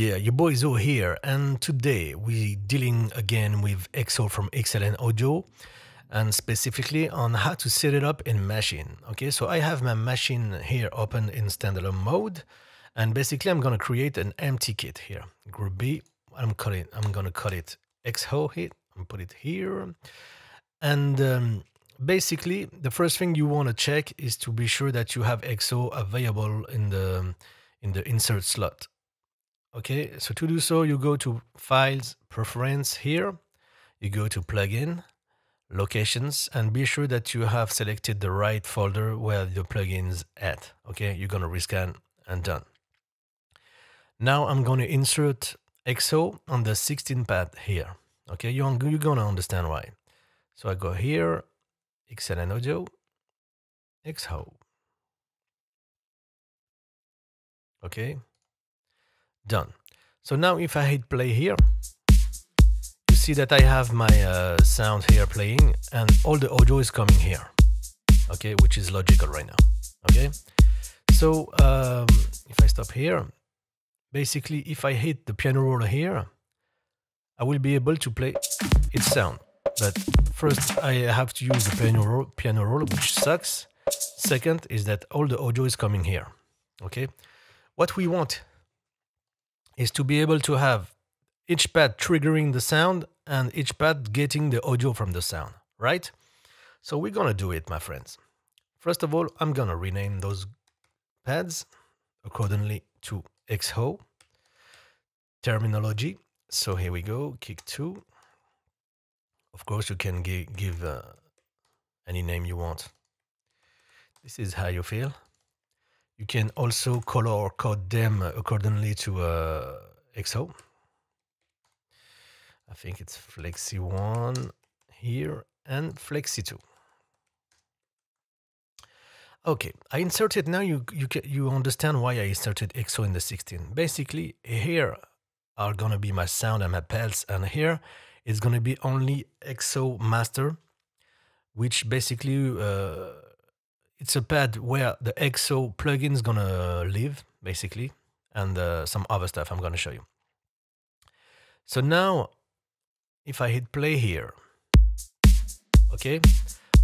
Yeah, your boy Zo here, and today we're dealing again with XO from XLN Audio, and specifically on how to set it up in Maschine. Okay, so I have my Maschine here open in standalone mode, and basically I'm gonna create an empty kit here. Group B, I'm calling, I'm gonna call it XO hit, and put it here, and um, basically the first thing you want to check is to be sure that you have XO available in the in the insert slot. Okay, so to do so, you go to Files, Preference here, you go to Plugin, Locations, and be sure that you have selected the right folder where the plugin's at. Okay, you're gonna rescan and done. Now I'm gonna insert XO on the 16 pad here. Okay, you're, you're gonna understand why. So I go here, XLN Audio, XO. Okay, Done. So now if I hit play here, you see that I have my uh, sound here playing and all the audio is coming here. Okay, which is logical right now. Okay, so um, if I stop here, basically if I hit the piano roll here, I will be able to play its sound. But first I have to use the piano roll, piano roll which sucks. Second is that all the audio is coming here. Okay, what we want is to be able to have each pad triggering the sound and each pad getting the audio from the sound, right? So we're gonna do it, my friends. First of all, I'm gonna rename those pads accordingly to XO terminology. So here we go, kick two. Of course, you can give uh, any name you want. This is how you feel. You can also color or code them accordingly to uh, XO. I think it's Flexi1 here and Flexi2. Okay, I inserted now you you can, you understand why I inserted XO in the 16. Basically, here are gonna be my sound and my pads, and here it's gonna be only XO master, which basically uh, it's a pad where the EXO plugin is gonna live, basically, and uh, some other stuff I'm gonna show you. So now, if I hit play here, okay,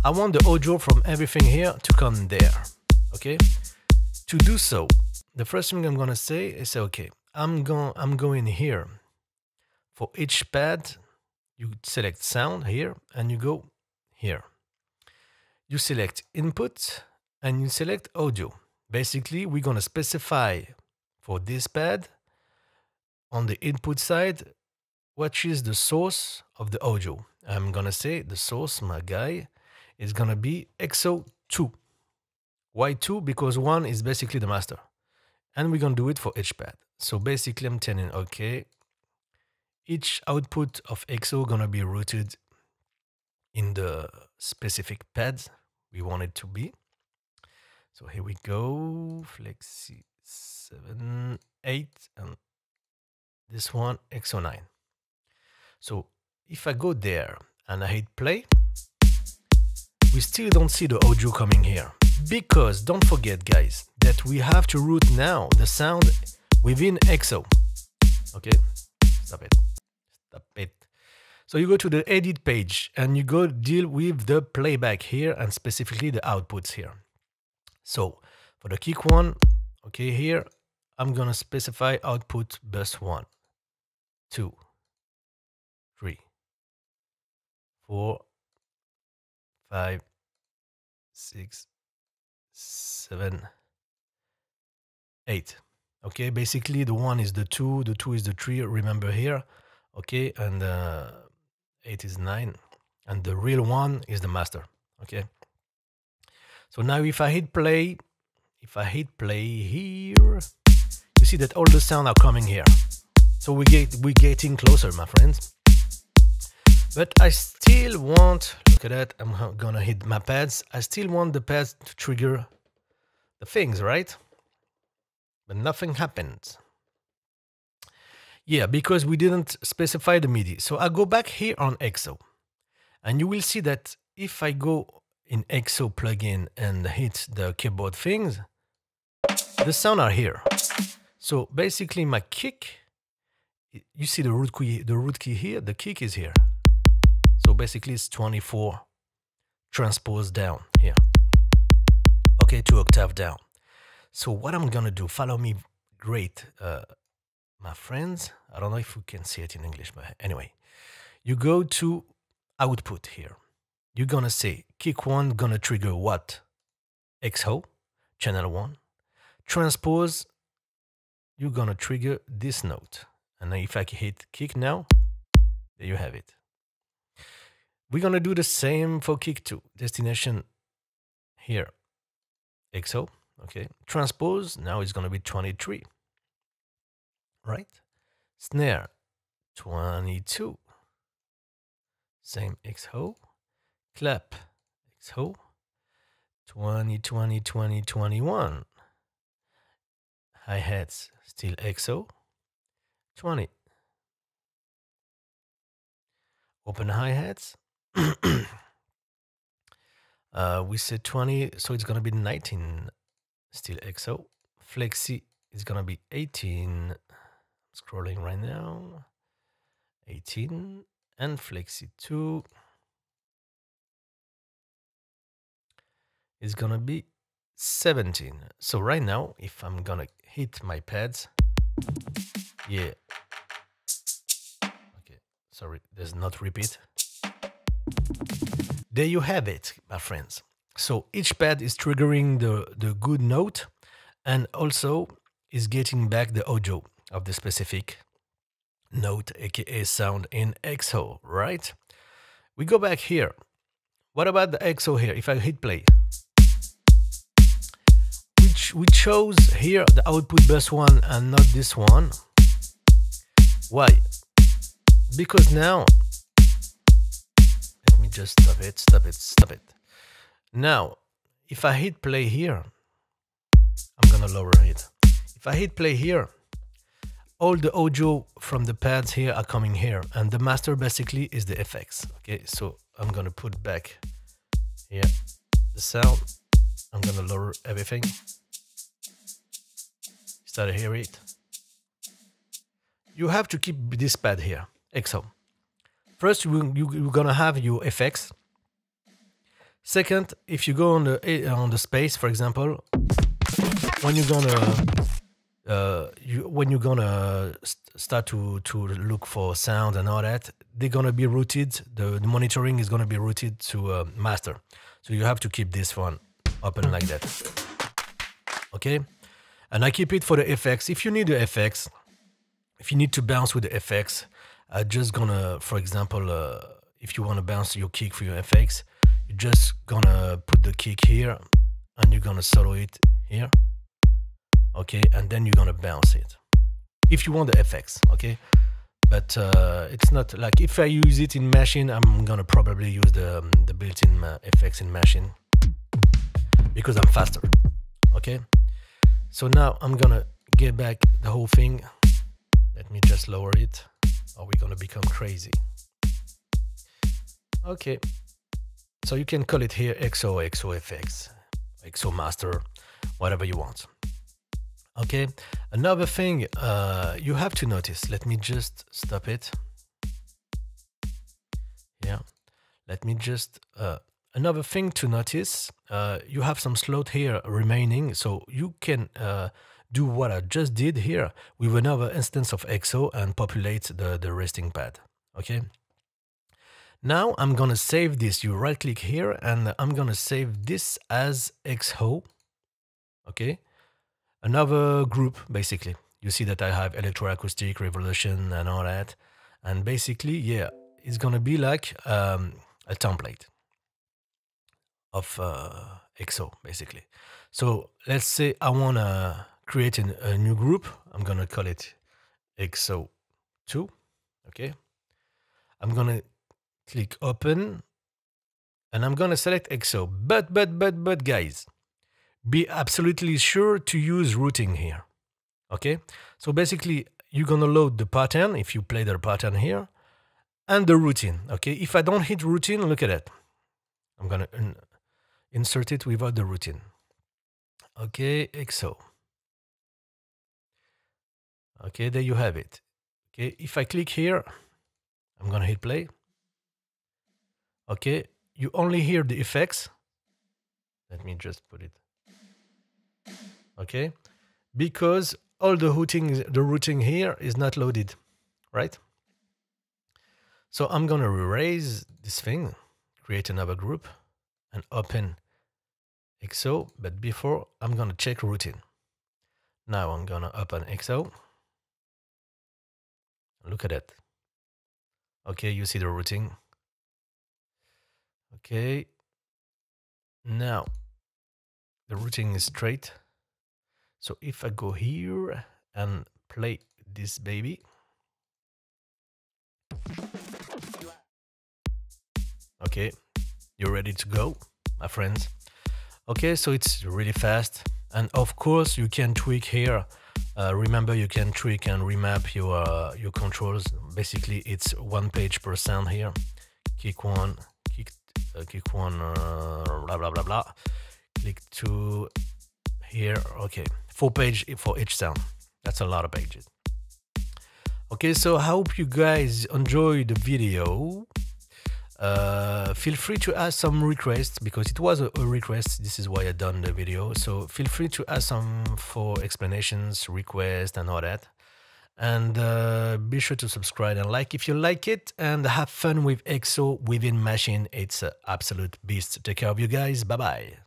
I want the audio from everything here to come there, okay? To do so, the first thing I'm gonna say is, okay, I'm going, I'm going here. For each pad, you select sound here, and you go here you select input and you select audio. Basically, we're going to specify for this pad on the input side, which is the source of the audio. I'm going to say the source, my guy, is going to be XO2. Why 2? Because 1 is basically the master. And we're going to do it for each pad. So basically, I'm telling, okay, each output of XO going to be routed in the specific pads we want it to be. So here we go, Flexi 7, 8, and this one, XO9. So if I go there and I hit play, we still don't see the audio coming here. Because don't forget guys, that we have to route now the sound within XO. Okay, stop it, stop it. So you go to the edit page and you go deal with the playback here and specifically the outputs here. So for the kick one, okay, here I'm gonna specify output bus one, two, three, four, five, six, seven, eight. Okay, basically the one is the two, the two is the three, remember here. Okay, and uh, 8 is 9 and the real one is the master okay? So now if I hit play if I hit play here you see that all the sound are coming here. So we get we're getting closer my friends. But I still want look at that I'm gonna hit my pads. I still want the pads to trigger the things right? But nothing happens yeah, because we didn't specify the MIDI. So I go back here on XO and you will see that if I go in XO plugin and hit the keyboard things, the sound are here. So basically my kick you see the root key, the root key here, the kick is here. So basically it's 24 transpose down here. Okay, two octave down. So what I'm gonna do, follow me great, uh, my friends. I don't know if we can see it in English, but anyway, you go to output here. You're gonna say kick one gonna trigger what? XO, channel one. Transpose, you're gonna trigger this note. And if I hit kick now, there you have it. We're gonna do the same for kick two. Destination here, XO, okay. Transpose, now it's gonna be 23, right? Snare, 22. Same XO. Clap, XO. 20, 20, 20, 21. Hi-hats, still XO. 20. Open hi-hats. uh, we said 20, so it's going to be 19, still XO. Flexi is going to be 18. Scrolling right now. 18. And Flexi 2 is to be 17. So right now, if I'm to hit my pads, yeah. Okay, sorry, there's not repeat. There you have it, my friends. So each pad is triggering the, the good note and also is getting back the audio of the specific note, aka sound in EXO, right? We go back here. What about the EXO here? If I hit play, which we chose here the output bus one and not this one. Why? Because now, let me just stop it, stop it, stop it. Now, if I hit play here, I'm gonna lower it. If I hit play here, all the audio from the pads here are coming here and the master basically is the effects. Okay, so I'm gonna put back here the sound. I'm gonna lower everything. Start to hear it you have to keep this pad here, XO. First, you, you're gonna have your effects. Second, if you go on the eh, on the space, for example, when you're gonna uh, you, when you're gonna st start to to look for sound and all that, they're gonna be routed. The, the monitoring is gonna be routed to uh, master. So you have to keep this one open like that. Okay, and I keep it for the effects. If you need the effects, if you need to bounce with the effects, I'm just gonna, for example, uh, if you want to bounce your kick for your effects, you're just gonna put the kick here and you're gonna solo it here. Okay, and then you're gonna bounce it. If you want the effects, okay? But uh, it's not like if I use it in Maschine, I'm gonna probably use the, um, the built-in uh, effects in Maschine because I'm faster. Okay, so now I'm gonna get back the whole thing let me just lower it or we're gonna become crazy. Okay, so you can call it here XO, XOFX, XO Master, whatever you want. Okay, another thing uh, you have to notice, let me just stop it. Yeah, let me just, uh, another thing to notice, uh, you have some slot here remaining, so you can uh, do what I just did here with another instance of XO and populate the, the resting pad. Okay. Now I'm to save this. You right click here and I'm to save this as XO. Okay. Another group basically. You see that I have electroacoustic, revolution and all that. And basically, yeah, it's to be like um, a template of uh, XO basically. So let's say I want to create an, a new group. I'm to call it XO2. Okay. I'm to click open and I'm to select XO. But, but, but, but guys, be absolutely sure to use routing here. Okay. So basically you're to load the pattern if you play the pattern here and the routine. Okay. If I don't hit routine, look at it. I'm going to insert it without the routine. Okay. XO. Okay, there you have it. Okay, if I click here, I'm gonna hit play. Okay, you only hear the effects. Let me just put it. Okay, because all the routing, the routing here is not loaded, right? So I'm gonna erase this thing, create another group, and open XO. But before, I'm gonna check routing. Now I'm gonna open XO. Look at it. Okay, you see the routing. Okay. Now, the routing is straight. So if I go here and play this baby. Okay, you're ready to go, my friends. Okay, so it's really fast. And of course, you can tweak here uh, remember, you can tweak and remap your uh, your controls. Basically, it's one page per sound here. Kick one, kick, uh, kick one, uh, blah blah blah blah. Click two here. Okay, four page for each sound. That's a lot of pages. Okay, so I hope you guys enjoyed the video. Uh, feel free to ask some requests because it was a, a, request. This is why I done the video. So feel free to ask some for explanations, requests, and all that. And uh, be sure to subscribe and like if you like it. And have fun with EXO within Maschine. It's an absolute beast. Take care of you guys. Bye bye.